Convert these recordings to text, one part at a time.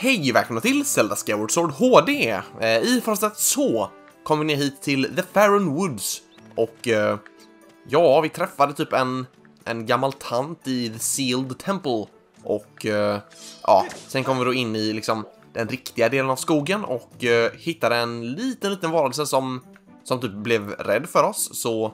Hej välkomna till Zelda Skyward Sword HD! Eh, I förhållande så kommer ni hit till The Farron Woods och eh, ja, vi träffade typ en, en gammal tant i The Sealed Temple och eh, ja, sen kom vi då in i liksom den riktiga delen av skogen och eh, hittade en liten, liten varelse som, som typ blev rädd för oss. Så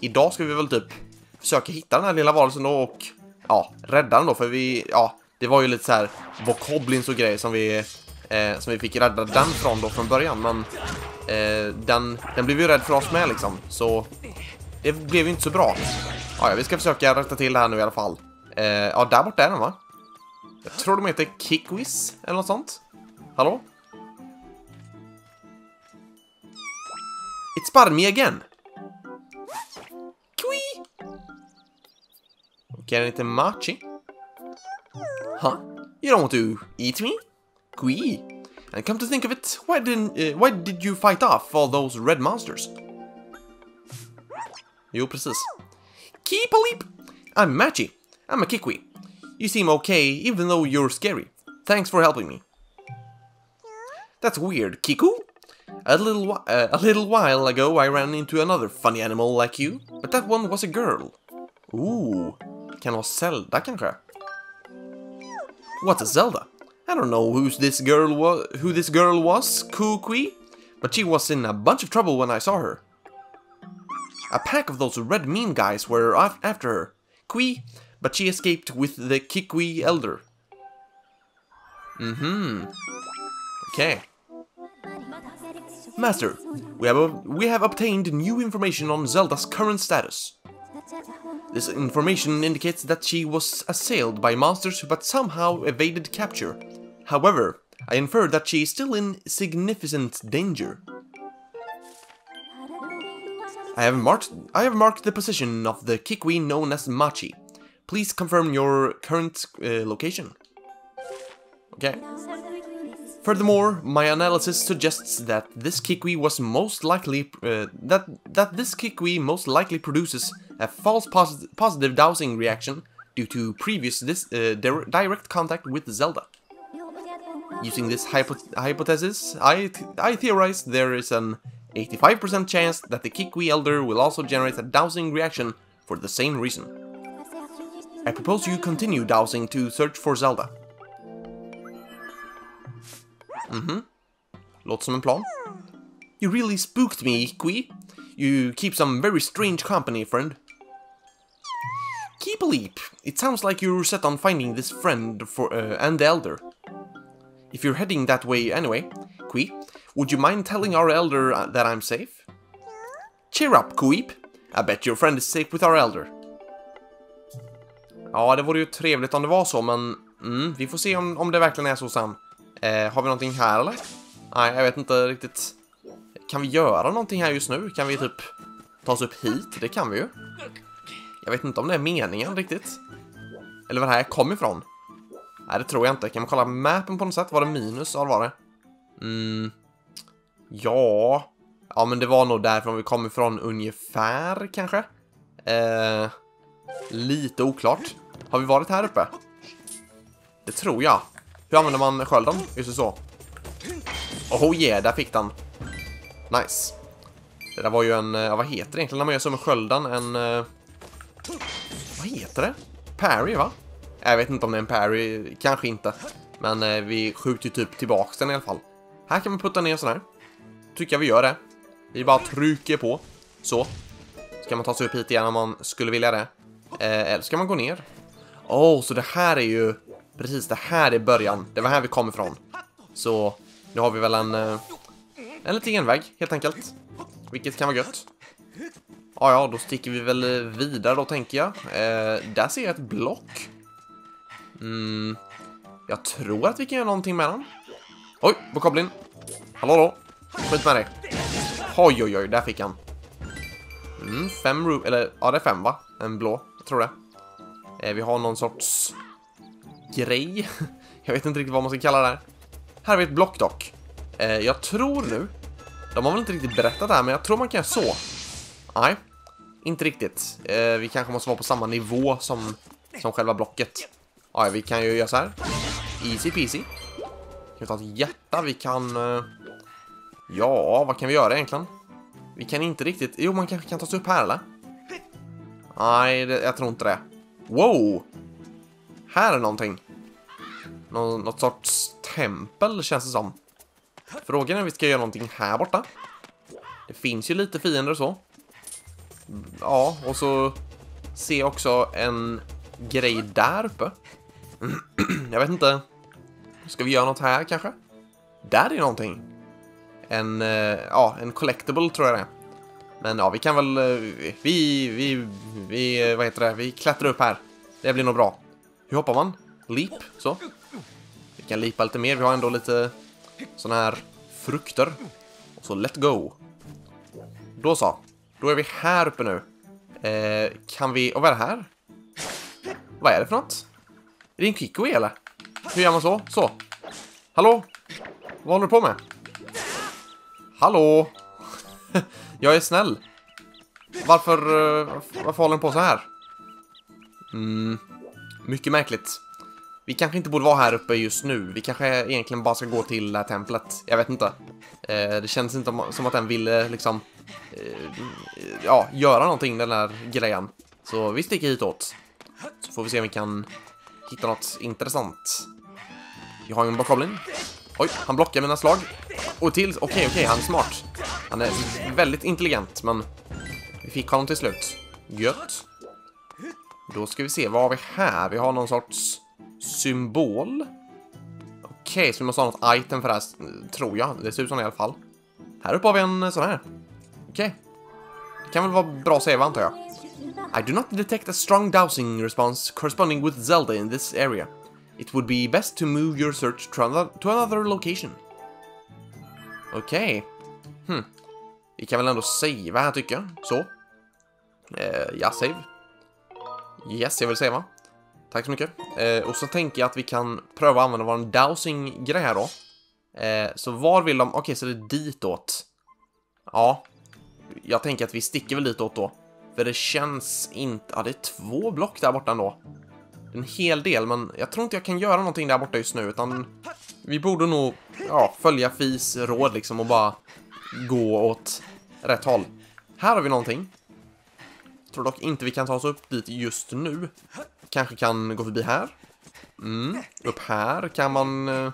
idag ska vi väl typ försöka hitta den här lilla varelsen då och ja, rädda den då, för vi, ja, det var ju lite så här vokoblins och grejer som vi, eh, som vi fick rädda den från då från början, men eh, den, den blev ju rädd för oss med liksom, så det blev ju inte så bra. Ja, ja, vi ska försöka rätta till det här nu i alla fall. Eh, ja, där borta är den va? Jag tror de heter Kickwiz eller något sånt. Hallå? It's Barmy again! Kwi! Okej, den heter Machi. Huh? You don't want to eat me? Qui? And come to think of it, why didn't, uh, why did you fight off all those red monsters? Jo, precis. Keep a leap! I'm Machi. I'm a Kikwi. You seem okay, even though you're scary. Thanks for helping me. That's weird, Kiku. A little, uh, a little while ago I ran into another funny animal like you, but that one was a girl. Ooh, kan vara Zelda kanske? What's a Zelda? I don't know who's this girl was, who this girl was, Kukui, but she was in a bunch of trouble when I saw her. A pack of those red mean guys were af- after her, Kui, but she escaped with the Kikui Elder. Mm-hmm. Okay. Master, we have, we have obtained new information on Zelda's current status. This information indicates that she was assailed by monsters but somehow evaded capture. However, I infer that she is still in significant danger. I have marked I have marked the position of the Kikwi known as Machi. Please confirm your current uh, location. Okay. Furthermore, my analysis suggests that this Kikwi was most likely uh, that that this Kikwi most likely produces a false posi- positive dowsing reaction due to previous uh, dir- direct contact with Zelda. Using this hypo- hypothesis, I th- I theorize there is an 85% chance that the Kikwi Elder will also generate a dowsing reaction for the same reason. I propose you continue dowsing to search for Zelda. Låter som plan. You really spooked me, Qui. You keep some very strange company, friend. Keep a leap. It sounds like you're set on finding this friend for uh, and the elder. If you're heading that way anyway, Kui, would you mind telling our elder uh, that I'm safe? Cheer up, Queep. I bet your friend is safe with our elder. Ja, det vore ju trevligt om det var så, men mm, vi får se om, om det verkligen är så sen. Eh, har vi någonting här eller? Nej, jag vet inte riktigt. Kan vi göra någonting här just nu? Kan vi typ ta oss upp hit? Det kan vi ju. Jag vet inte om det är meningen riktigt. Eller var det här kom ifrån. Nej, det tror jag inte. Kan man kolla mappen på något sätt? Var det minus? Ja, det var det. Mm. Ja. Ja, men det var nog därifrån vi kom ifrån ungefär, kanske. Eh, lite oklart. Har vi varit här uppe? Det tror jag. Hur använder man skölden? Just det så. Oh yeah, där fick den. Nice. Det där var ju en, ja vad heter det egentligen när man gör så med skölden? En... Eh, vad heter det? Parry, va? Jag vet inte om det är en parry, kanske inte. Men eh, vi skjuter ju typ tillbaks den i alla fall. Här kan man putta ner sån här. Tycker jag vi gör det. Vi bara trycker på. Så. Ska man ta sig upp hit igen om man skulle vilja det. Eh, eller ska man gå ner? Åh, oh, så det här är ju... Precis, det här är början. Det var här vi kom ifrån. Så nu har vi väl en... eh, En liten genväg, helt enkelt. Vilket kan vara gött. Ja, ja, då sticker vi väl eh, vidare då, tänker jag. Eh, där ser jag ett block. Mm, jag tror att vi kan göra någonting med den. Oj, Bokoblin. Hallå då. Skjut med dig. Oj, oj, oj, där fick han. Mm, fem ru... Eller, ja, det är fem, va? En blå, jag tror det. Eh, vi har någon sorts grej. Jag vet inte riktigt vad man ska kalla det här. Här har vi ett block dock. Eh, jag tror nu... De har väl inte riktigt berättat det här, men jag tror man kan göra så. Nej, inte riktigt. Eh, vi kanske måste vara på samma nivå som, som själva blocket. Ja, vi kan ju göra så här. Easy peasy. vi ta ett hjärta, vi kan... eh, Ja, vad kan vi göra egentligen? Vi kan inte riktigt... Jo, man kanske kan ta sig upp här, eller? Nej, det, jag tror inte det. Wow! Här är någonting. Nå något sorts tempel, känns det som. Frågan är om vi ska göra någonting här borta. Det finns ju lite fiender och så. Ja, och så se också en grej där uppe. Jag vet inte. Ska vi göra något här kanske? Där är någonting. En, eh, ja, en collectible tror jag det är. Men ja, vi kan väl, eh, vi, vi, vi, eh, vad heter det, vi klättrar upp här. Det blir nog bra. Hur hoppar man? Leap, så. Vi kan leapa lite mer, vi har ändå lite sådana här frukter. Och så let go. Då så. Då är vi här uppe nu. Eh, kan vi, och vad är det här? Vad är det för något? Är det en kickway eller? Hur gör man så? Så. Hallå? Vad håller du på med? Hallå? Jag är snäll. Varför, eh, varför håller den på så här? Mm, mycket märkligt. Vi kanske inte borde vara här uppe just nu. Vi kanske egentligen bara ska gå till det här templet. Jag vet inte. Eh, det känns inte som att den ville eh, liksom Eh, ja, göra någonting den här grejen. Så vi sticker hitåt. Så får vi se om vi kan hitta något intressant. Jag har en Bokoblin. Oj, han blockar mina slag. Och till, okej, okay, okej, okay, han är smart. Han är väldigt intelligent, men vi fick honom till slut. Gött. Då ska vi se, vad har vi här? Vi har någon sorts symbol. Okej, okay, så vi måste ha något item för det här, tror jag. Det ser ut som det i alla fall. Här uppe har vi en sån här. Okej. Okay. Det kan väl vara bra att säga antar jag. I do not detect a strong dowsing response corresponding with Zelda in this area. It would be best to move your search to another, to another location. Okej. Okay. Hmm. Vi kan väl ändå savea här tycker jag. Så. Eh, ja, save. Yes, jag vill savea. Tack så mycket. Eh, och så tänker jag att vi kan pröva att använda vår dowsing-grej här då. Eh, så var vill de... Okej, okay, så det är ditåt. Ja. Jag tänker att vi sticker väl ditåt då. För det känns inte... Ja, det är två block där borta ändå. En hel del, men jag tror inte jag kan göra någonting där borta just nu, utan vi borde nog ja, följa Fis råd liksom och bara gå åt rätt håll. Här har vi någonting. Tror dock inte vi kan ta oss upp dit just nu. Kanske kan gå förbi här. Mm. Upp här kan man... Eh,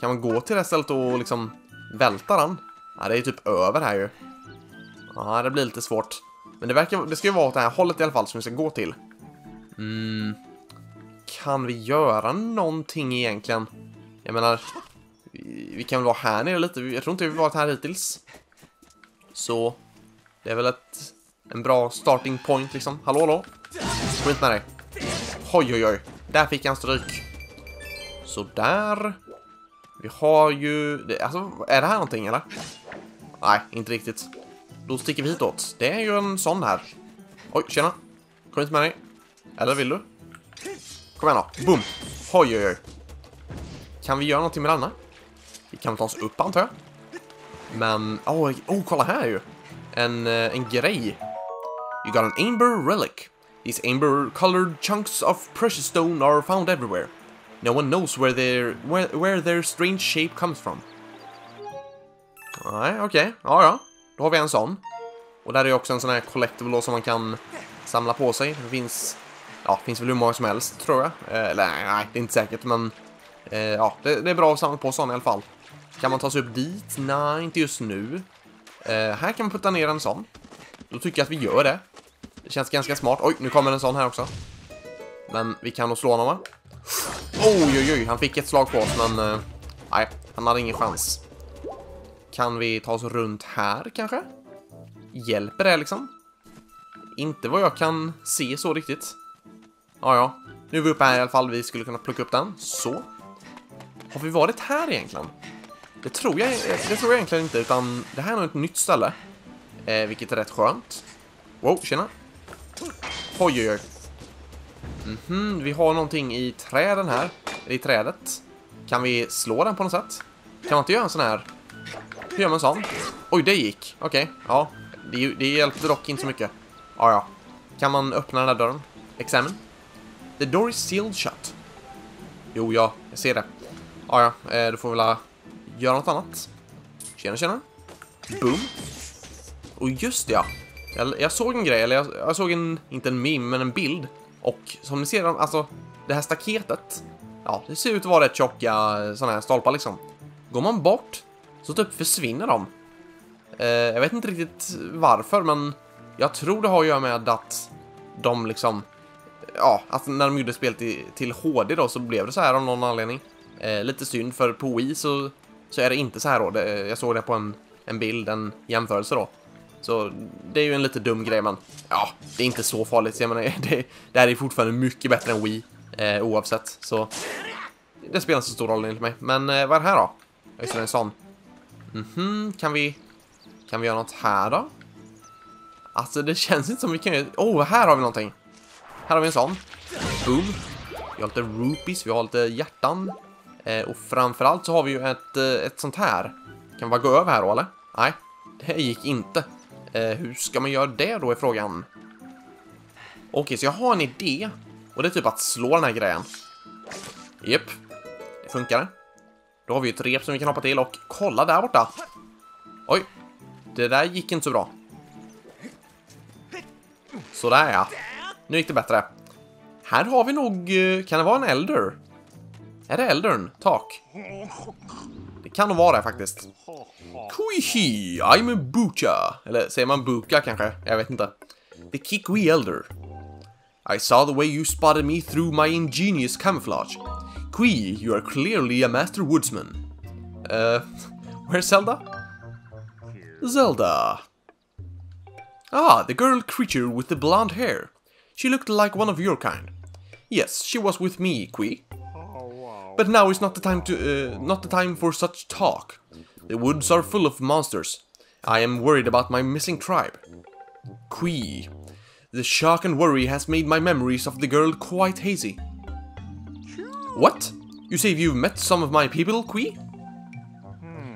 kan man gå till det stället och liksom välta den? Ja, det är typ över här ju. Ja, det blir lite svårt. Men det verkar... Det ska ju vara åt det här hållet i alla fall som vi ska gå till. Mm. Kan vi göra någonting egentligen? Jag menar... Vi kan väl vara här nere lite. Jag tror inte vi varit här hittills. Så... Det är väl ett... En bra starting point liksom. Hallå, hallå? Skit med dig. Oj, oj, oj. Där fick jag en stryk. Så där. Vi har ju... Alltså, är det här någonting eller? Nej, inte riktigt. Då sticker vi hitåt. Det är ju en sån här. Oj, tjena. Kom inte med dig. Eller vill du? Kom igen då. Boom. Oj, oj, oj. Kan vi göra någonting med denna? Vi kan ta oss upp, antar jag. Men, åh, oh, oh, kolla här ju. En, eh, en grej. You got an amber relic. These amber-colored chunks of precious stone are found everywhere. No one knows where their, where, where their strange shape comes from. Nej, okej. Okay. Ja, ja. Då har vi en sån. Och där är också en sån här collectible som man kan samla på sig. Det finns, ja, finns väl hur många som helst, tror jag. Eh, eller nej, det är inte säkert, men eh, ja, det, det, är bra att samla på sån i alla fall. Kan man ta sig upp dit? Nej, inte just nu. Eh, här kan man putta ner en sån. Då tycker jag att vi gör det. Det känns ganska smart. Oj, nu kommer en sån här också. Men vi kan nog slå honom, va? Oj, oj, oj, han fick ett slag på oss, men... Eh, nej, han hade ingen chans. Kan vi ta oss runt här, kanske? Hjälper det, liksom? Inte vad jag kan se så riktigt. Ja, ja. Nu är vi uppe här i alla fall. Vi skulle kunna plocka upp den. Så. Har vi varit här egentligen? Det tror jag, det tror jag egentligen inte, utan det här är nog ett nytt ställe. Eh, vilket är rätt skönt. Wow, tjena. Oj, oj, oj. Mm -hmm, vi har någonting i träden här. I trädet. Kan vi slå den på något sätt? Kan man inte göra en sån här... Hur gör man en sån? Oj, det gick. Okej, okay. ja. Det, det hjälpte dock inte så mycket. Ja, ja. Kan man öppna den där dörren? Examen. The door is sealed shut. Jo, ja, jag ser det. Ja, ja, eh, då får vi väl eh, göra något annat. Tjena, tjena. Boom. Och just det, ja. Jag, jag såg en grej, eller jag, jag, såg en, inte en meme, men en bild. Och som ni ser, alltså, det här staketet. Ja, det ser ut att vara rätt tjocka eh, sådana här stolpar liksom. Går man bort så typ försvinner de. Eh, jag vet inte riktigt varför, men jag tror det har att göra med att de liksom... Ja, att när de gjorde spelet till, till HD då så blev det så här av någon anledning. Eh, lite synd, för på Wii så, så är det inte så här då. Det, jag såg det på en, en bild, en jämförelse då. Så det är ju en lite dum grej, men ja, det är inte så farligt. Jag menar, det, det här är fortfarande mycket bättre än Wii, eh, oavsett. Så det spelar inte så stor roll enligt mig. Men eh, vad är det här då? Just det, en sån. Mhm, mm kan vi... Kan vi göra något här då? Alltså, det känns inte som vi kan göra... Oh, här har vi någonting. Här har vi en sån. Boom. Vi har lite rupees, vi har lite hjärtan. Eh, och framförallt så har vi ju ett, eh, ett sånt här. Kan vi bara gå över här då, eller? Nej, det gick inte. Eh, hur ska man göra det då, är frågan. Okej, så jag har en idé. Och det är typ att slå den här grejen. Jep. Det funkar. Då har vi ett rep som vi kan hoppa till och kolla där borta. Oj. Det där gick inte så bra. Sådär ja. Nu gick det bättre. Här har vi nog... Eh, kan det vara en elder? Är det eldern? Tak? Det kan nog vara det faktiskt. Kuihi, I'm a Bucha. Eller säger man Buka kanske? Jag vet inte. The Kikwi Elder. I saw the way you spotted me through my ingenious camouflage. Qui, you are clearly a master woodsman. Uh, where's Zelda? Zelda. Ah, the girl creature with the blonde hair. She looked like one of your kind. Yes, she was with me, Qui. But now is not the time to uh, not the time for such talk. The woods are full of monsters. I am worried about my missing tribe. Qui. The shock and worry has made my memories of the girl quite hazy. What? You say you've met some of my people, Qui?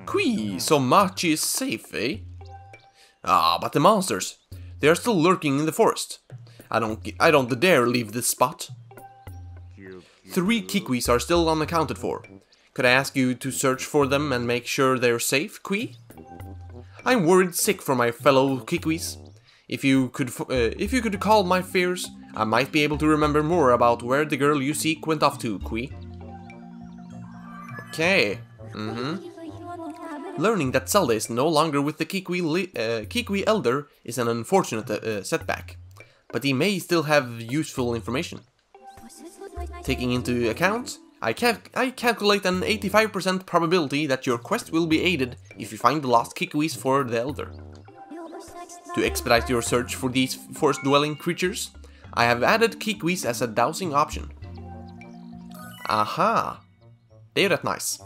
Qui, so Machi is safe, eh? Ah, but the monsters. They are still lurking in the forest. I don't I don't dare leave this spot. Three Kikwis are still unaccounted for. Could I ask you to search for them and make sure they're safe, Qui? I'm worried sick for my fellow Kikwis. If you could uh, if you could calm my fears, I might be able to remember more about where the girl you seek went off to, Kui. Okay. Mm-hmm. Learning that Zelda is no longer with the Kikwi, uh, Kikwi Elder is an unfortunate uh, setback, but he may still have useful information. Taking into account, I, cal I calculate an 85% probability that your quest will be aided if you find the lost Kikwis for the Elder. To expedite your search for these forest-dwelling creatures, I have added Kikwis as a dowsing option. Aha! Är rätt nice.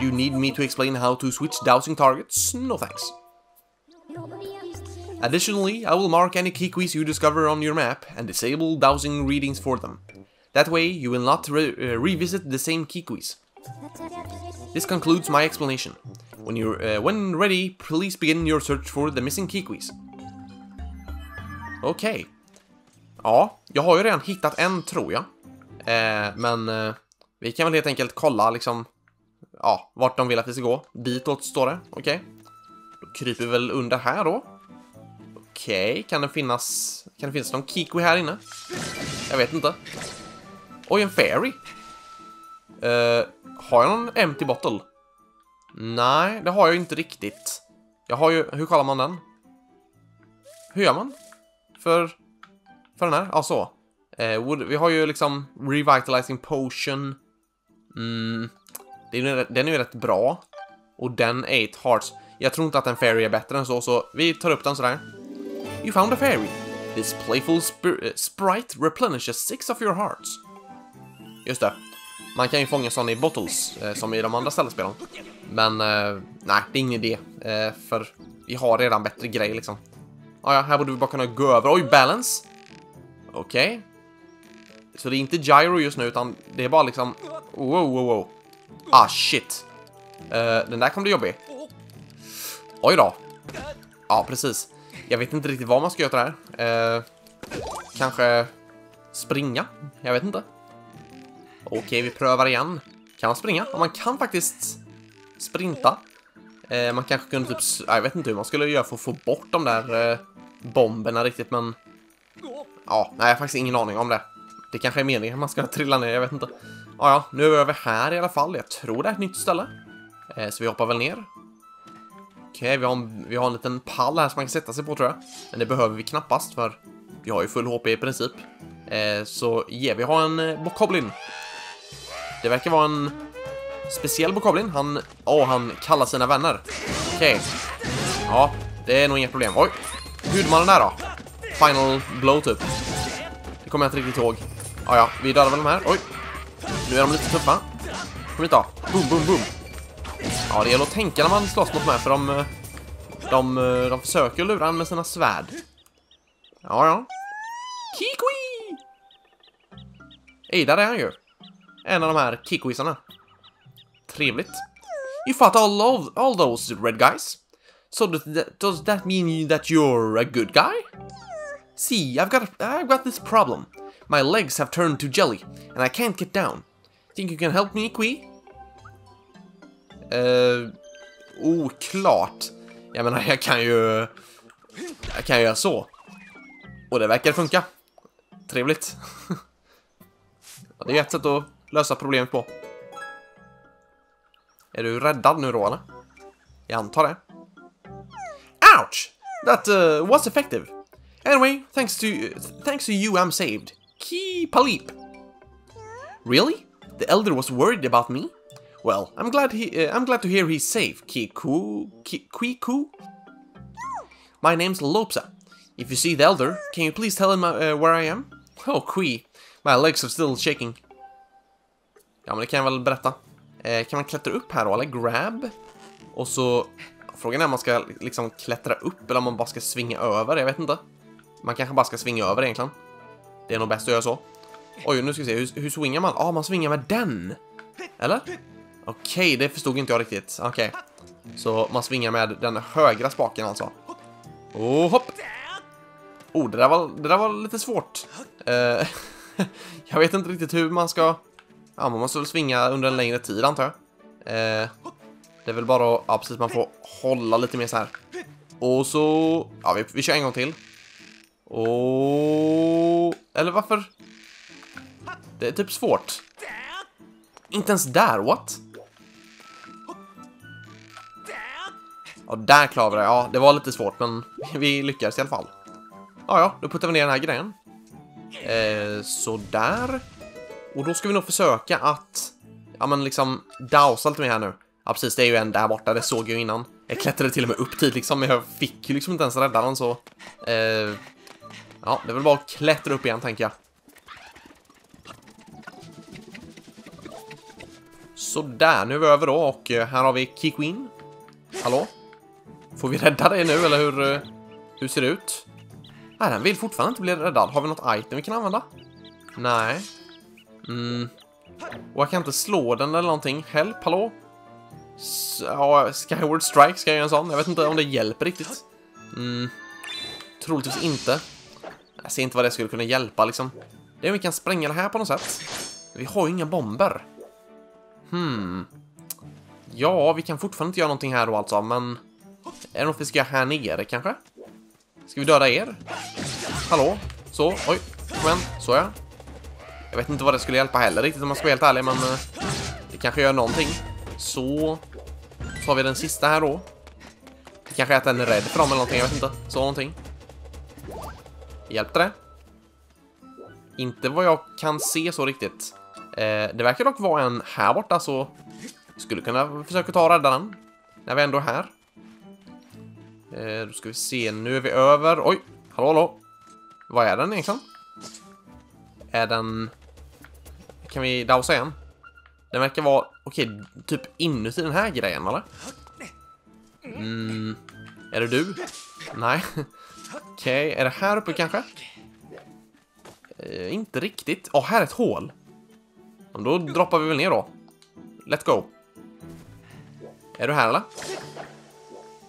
You need me to explain how to switch dowsing targets? No thanks. Additionally, I will mark any Kikwis you discover on your map and disable dowsing readings for them. That way, you will not re uh, revisit the same Kikwis. This concludes my explanation. When you're uh, when ready, please begin your search for the missing Kikwis. Okay. Ja, jag har ju redan hittat en, tror jag. Eh, men eh, vi kan väl helt enkelt kolla liksom, ja, vart de vill att vi ska gå. Ditåt står det, okej. Okay. Då kryper vi väl under här då. Okej, okay. kan det finnas, kan det finnas någon kikui här inne? Jag vet inte. Oj, en fairy. Eh, har jag någon empty bottle? Nej, det har jag inte riktigt. Jag har ju, hur kallar man den? Hur gör man? För, för den här? Ja, så. Uh, vi har ju liksom revitalizing potion. Mm, den är, den är ju rätt bra. Och den 8 hearts. Jag tror inte att en fairy är bättre än så, så vi tar upp den sådär. You found a fairy. This playful uh, sprite replenishes six of your hearts. Just det. Man kan ju fånga sådana i bottles, eh, som i de andra ställspelen. Men, eh, nej, det är ingen idé. Eh, för vi har redan bättre grejer liksom. Ah, ja, här borde vi bara kunna gå över. Oj, balance! Okej. Okay. Så det är inte gyro just nu, utan det är bara liksom... Wow, wow, wow. Ah, shit. Uh, den där kommer bli jobbig. Oj då. Ja, precis. Jag vet inte riktigt vad man ska göra där. Uh, eh, kanske springa? Jag vet inte. Okej, vi prövar igen. Kan man springa? Ja, man kan faktiskt sprinta. Uh, man kanske kunde typ... Jag vet inte hur man skulle göra för att få bort de där bomberna riktigt, men... Ja, nej, jag har faktiskt ingen aning om det. Det kanske är meningen att man ska trilla ner, jag vet inte. Ja, ja, nu är vi över här i alla fall. Jag tror det är ett nytt ställe. Eh, så vi hoppar väl ner. Okej, okay, vi, har vi har en liten pall här som man kan sätta sig på tror jag. Men det behöver vi knappast för vi har ju full HP i princip. Eh, så yeah, vi har en eh, Bokoblin. Det verkar vara en speciell Bokoblin. Han, åh, oh, han kallar sina vänner. Okej. Okay. Ja, det är nog inga problem. Oj, Hudmannen där då? Final blow typ. Det kommer jag inte riktigt ihåg. Ah, ja, vi dödar väl de här. Oj, nu är de lite tuffa. Kom hit då. Boom, boom, boom. Ja, det gäller att tänka när man slåss mot de här, för de, eh, de, eh, de, försöker lura en med sina svärd. Ja, ja. Kikui! Ej, där är han ju. En av de här kikuisarna. Trevligt. You fought all, of, all those red guys. So does that, does that mean that you're a good guy? See, I've got, I've got this problem. My legs have turned to jelly, and I can't get down. Think you can help me, Qui? Uh, eh, oklart. Oh, jag menar, jag kan ju... Jag kan ju göra så. Och det verkar funka. Trevligt. det är ett sätt att lösa problemet på. Är du räddad nu då, eller? Jag antar det. Ouch! That uh, was effective. Anyway, thanks to thanks to you I'm saved. Key Palip. Really? The elder was worried about me? Well, I'm glad he uh, I'm glad to hear he's safe. Kiku Kiku. My name's Lopsa. If you see the elder, can you please tell him uh, where I am? Oh, Qui. My legs are still shaking. Ja, men det kan jag väl berätta. Eh, kan man klättra upp här då, eller? Grab. Och så... Frågan är om man ska liksom klättra upp eller om man bara ska svinga över, jag vet inte. Man kanske bara ska svinga över egentligen. Det är nog bäst att göra så. Oj, nu ska vi se. Hur, hur swingar man? Ja, ah, man svingar med den. Eller? Okej, okay, det förstod inte jag riktigt. Okej. Okay. Så man svingar med den högra spaken alltså. Och hopp! Oh, det där var, det där var lite svårt. Uh, jag vet inte riktigt hur man ska... Ja, man måste väl svinga under en längre tid antar jag. Uh, det är väl bara att... Ja, precis. Man får hålla lite mer så här. Och så... Ja, vi, vi kör en gång till. Och... Eller varför? Det är typ svårt. Inte ens där, what? Ja, där klarade vi det. Ja, det var lite svårt, men vi lyckades i alla fall. Ja, ja, då puttar vi ner den här grejen. Eh, sådär. Och då ska vi nog försöka att, ja men liksom, dausa lite mer här nu. Ja, precis, det är ju en där borta, det såg jag ju innan. Jag klättrade till och med upp tid liksom, men jag fick ju liksom inte ens rädda den så... Eh, ja, det är väl bara att klättra upp igen, tänker jag. Sådär, nu är vi över då och eh, här har vi Kikwin. Hallå? Får vi rädda dig nu, eller hur, eh, hur ser det ut? Nej, den vill fortfarande inte bli räddad. Har vi något item vi kan använda? Nej. Mm. Och jag kan inte slå den eller någonting. Help, hallå? S ja, Skyward Strike ska jag göra en sån. Jag vet inte om det hjälper riktigt. Mm. Troligtvis inte. Jag ser inte vad det skulle kunna hjälpa liksom. Det är om vi kan spränga det här på något sätt. Vi har ju inga bomber. Hmm. Ja, vi kan fortfarande inte göra någonting här då alltså, men... Är det något vi ska göra här nere kanske? Ska vi döda er? Hallå? Så, oj, kom igen, så ja. Jag vet inte vad det skulle hjälpa heller riktigt om man ska vara helt ärlig, men eh, det kanske gör någonting. Så, så har vi den sista här då. Det kanske är att den är rädd för dem eller någonting, jag vet inte. Så någonting. Hjälpte det? Inte vad jag kan se så riktigt. Eh, det verkar dock vara en här borta, så skulle kunna försöka ta och rädda den. När vi ändå är här. Eh, då ska vi se, nu är vi över. Oj, hallå, hallå. Vad är den egentligen? Är den... Kan vi dausa igen? Den verkar vara, okej, okay, typ inuti den här grejen, eller? Mm, är det du? Nej. Okej, okay, är det här uppe kanske? Eh, inte riktigt. Åh, oh, här är ett hål. Då droppar vi väl ner då. Let's go. Är du här eller?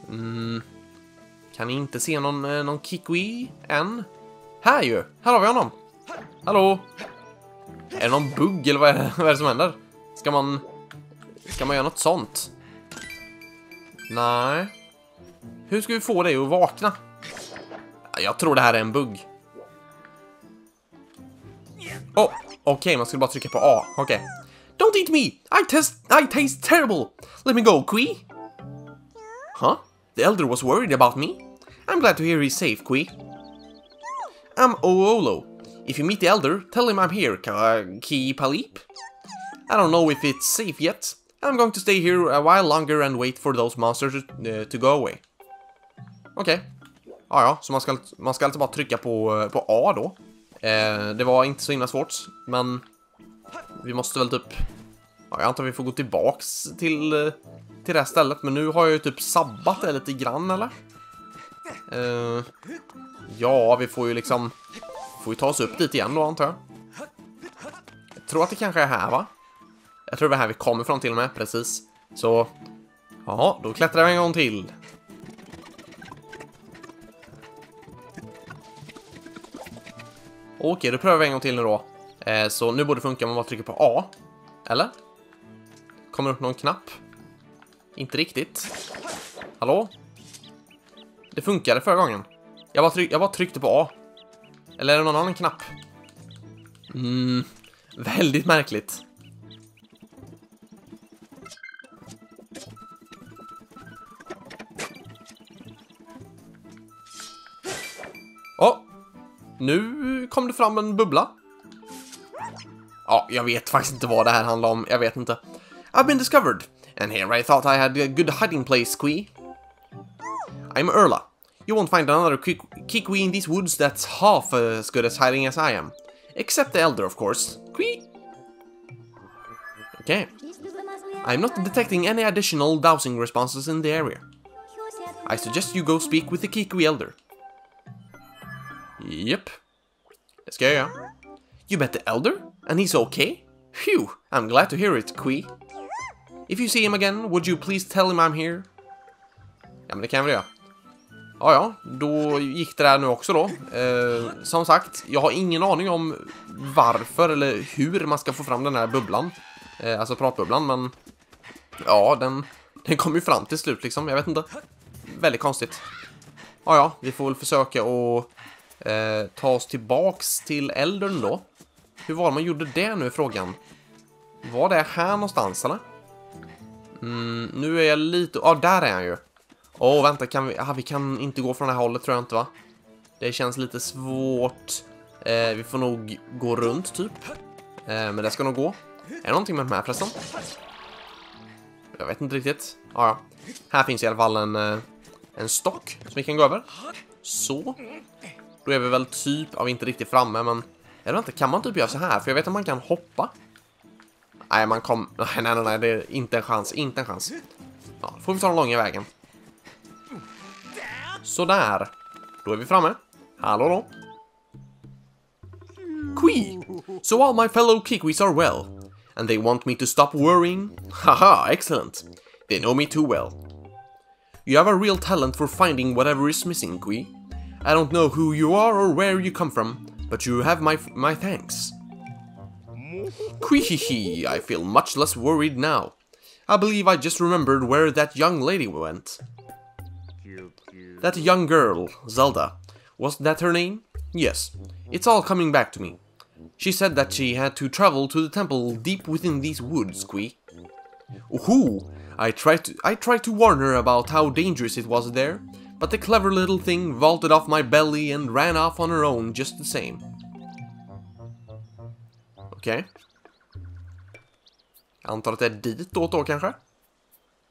Mm. Kan inte se någon, eh, någon Kikui än. Här ju! Här har vi honom! Hallå! Är det någon bugg eller vad är det, vad är det som händer? Ska man Ska man göra något sånt? Nej. Hur ska vi få dig att vakna? Jag tror det här är en bugg. Oh, okej, okay, man skulle bara trycka på A. Okej. Okay. Don't eat me! I, test, I taste terrible! Let me go, Kui! Huh? The elder was worried about me? I'm glad to hear he's safe, Kui. I'm Oolo. If you meet the elder, tell him I'm here, Ki Palip. I don't know if it's safe yet. I'm going to stay here a while longer and wait for those monsters uh, to go away. Okej. Okay. Ja, ja, så man ska, alltså- man ska alltså bara trycka på, eh, på A då. Eh, det var inte så himla svårt, men vi måste väl typ... Ja, jag antar vi får gå tillbaks till, eh, till det här stället, men nu har jag ju typ sabbat det lite grann, eller? Eh, ja, vi får ju liksom... Får ju ta oss upp dit igen då, antar jag. Jag tror att det kanske är här, va? Jag tror det var här vi kom ifrån till och med, precis. Så... Ja, då klättrar vi en gång till. Okej, då prövar vi en gång till nu då. Eh, så nu borde det funka om man bara trycker på A. Eller? Kommer upp någon knapp? Inte riktigt. Hallå? Det funkade förra gången. Jag bara, tryck, jag bara tryckte på A. Eller är det någon annan knapp? Mm, väldigt märkligt. Nu kom det fram en bubbla. Ja, jag vet faktiskt inte vad det här handlar om. Jag vet inte. I've been discovered. And here I thought I had a good hiding place, Squee. I'm Erla. You won't find another Kikwi in these woods that's half as good as hiding as I am. Except the Elder, of course. Quee! Okay. I'm not detecting any additional dowsing responses in the area. I suggest you go speak with the Kikwi Elder. Yep. Det ska jag göra. You met the Elder? And he's okay? Phew, I'm glad to hear it, Quee. If you see him again, would you please tell him I'm here? Ja, men det kan jag väl göra. Ja, ja, då gick det där nu också då. Eh, som sagt, jag har ingen aning om varför eller hur man ska få fram den här bubblan. Eh, alltså pratbubblan, men ja, den, den kom ju fram till slut liksom. Jag vet inte. Väldigt konstigt. Ja, ja, vi får väl försöka att eh, ta oss tillbaks till elden då. Hur var det man gjorde det nu i frågan? Var det här någonstans eller? Mm, nu är jag lite... Ja, ah, där är han ju. Åh, oh, vänta, kan vi... Ah, vi kan inte gå från det här hållet tror jag inte va? Det känns lite svårt. Eh, vi får nog gå runt typ. Eh, men det ska nog gå. Är det någonting med de här förresten? Jag vet inte riktigt. Ah, ja, Här finns i alla fall en, eh, en stock som vi kan gå över. Så. Då är vi väl typ, ja, inte riktigt framme, men... jag vet inte, kan man typ göra så här? För jag vet att man kan hoppa. Nej, man kom... Nej, nej, nej, nej, det är inte en chans, inte en chans. Ja, får vi ta den långa vägen. Sådär. Då är vi framme. Hallå då. Quee! So all my fellow Kikwis are well. And they want me to stop worrying? Haha, excellent. They know me too well. You have a real talent for finding whatever is missing, Quee. I don't know who you are or where you come from, but you have my, my thanks. Queehee, I feel much less worried now. I believe I just remembered where that young lady went. That young girl, Zelda. Was that her name? Yes. It's all coming back to me. She said that she had to travel to the temple deep within these woods, Quee. Ooh, I tried to I tried to warn her about how dangerous it was there, but the clever little thing vaulted off my belly and ran off on her own just the same. Okej. Okay. Antar att det är ditåt då kanske?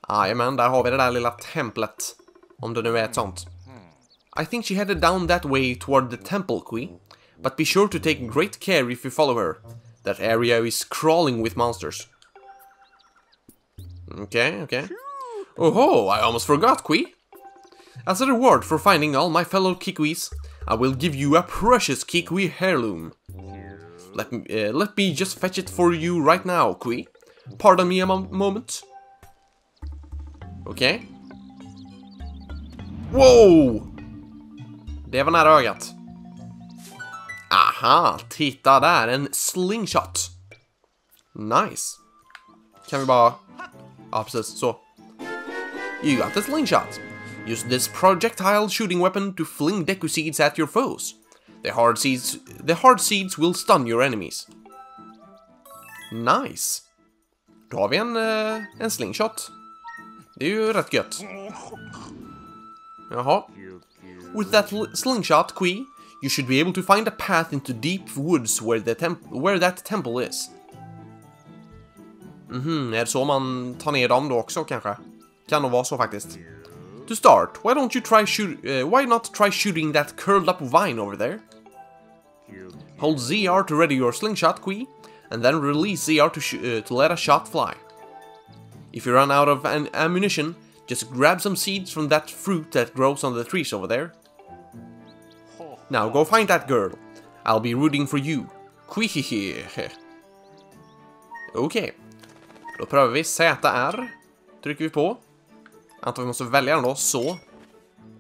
Jajamän, där har vi det där lilla templet. Om det nu är ett sånt. I think she headed down that way toward the temple, Queen. But be sure to take great care if you follow her. That area is crawling with monsters. Okay, okay. Oh, ho, I almost forgot, Quee. As a reward for finding all my fellow Kikwis, I will give you a precious Kikwi heirloom. Let me, uh, let me just fetch it for you right now, Kui. Pardon me a moment. Okej. Okay. Wow! Det var nära ögat. Aha, titta där, en slingshot. Nice. Kan vi bara Ja, precis. Så. You got the slingshot. Use this projectile shooting weapon to fling Deku seeds at your foes. The hard seeds, the hard seeds will stun your enemies. Nice. Då har vi en, eh, en slingshot. Det är ju rätt gött. Jaha. With that slingshot, Qui, you should be able to find a path into deep woods where, the temp where that temple is. Mhm, är det så man tar ner dem då också kanske? Kan nog vara så faktiskt. To start, why don't you try shoot, uh, why not try shooting that curled up vine over there? Hold ZR to ready your slingshot, Qui, and then release ZR to, uh, to let a shot fly. If you run out of an ammunition, just grab some seeds from that fruit that grows on the trees over there. Now go find that girl. I'll be rooting for you. Quihihi. Okej. Okay. Då prövar vi ZR. Trycker vi på. Antar vi måste välja den då, så.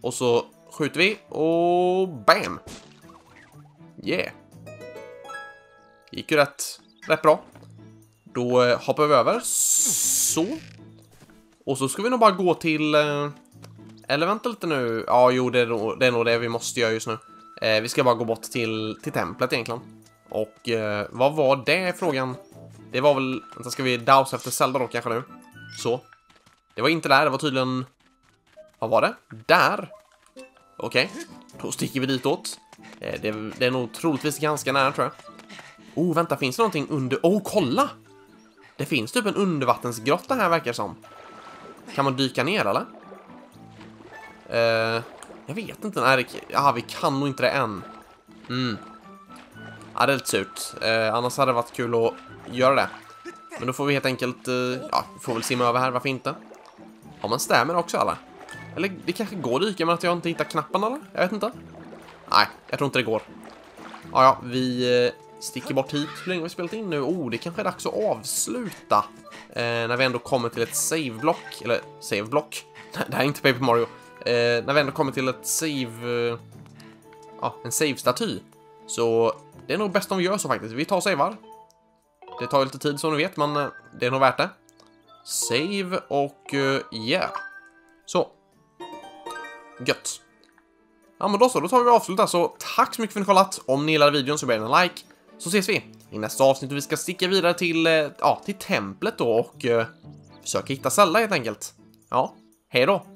Och så skjuter vi och BAM! Yeah! Gick ju rätt, rätt bra. Då eh, hoppar vi över, så. Och så ska vi nog bara gå till... Eh, eller vänta lite nu. Ja, jo, det är, nog, det är nog det vi måste göra just nu. Eh, vi ska bara gå bort till, till templet egentligen. Och eh, vad var det frågan? Det var väl... Vänta, ska vi dausa efter Zelda då kanske nu? Så. Det var inte där, det var tydligen... Vad var det? Där! Okej, okay. då sticker vi ditåt. Eh, det, det är nog troligtvis ganska nära, tror jag. Oh, vänta, finns det någonting under... Oh, kolla! Det finns typ en undervattensgrotta här, verkar som. Kan man dyka ner, eller? Uh, jag vet inte. Nej, det, ja, vi kan nog inte det än. Mm. Ja, det är lite surt. Uh, annars hade det varit kul att göra det. Men då får vi helt enkelt... Uh, ja, vi får väl simma över här, varför inte? Har man stämmer också, eller? Eller det kanske går att dyka, men att jag inte hittar knappen, eller? Jag vet inte. Nej, jag tror inte det går. Ja, ja, vi eh, sticker bort hit. Hur länge har vi spelat in nu? Oh, det kanske är dags att avsluta. Eh, när vi ändå kommer till ett save-block. Eller, save-block? det här är inte Paper Mario. Eh, när vi ändå kommer till ett save... Eh, ja, en save-staty. Så det är nog bäst om vi gör så faktiskt. Vi tar och savear. Det tar ju lite tid som ni vet, men eh, det är nog värt det. Save och uh, yeah. Så. Gött. Ja men då så, då tar vi och avslutar. Så tack så mycket för att ni kollat. Om ni gillade videon så ge den en like. Så ses vi i nästa avsnitt och vi ska sticka vidare till, eh, ja, till templet då och uh, försöka hitta Zelda helt enkelt. Ja, hej då!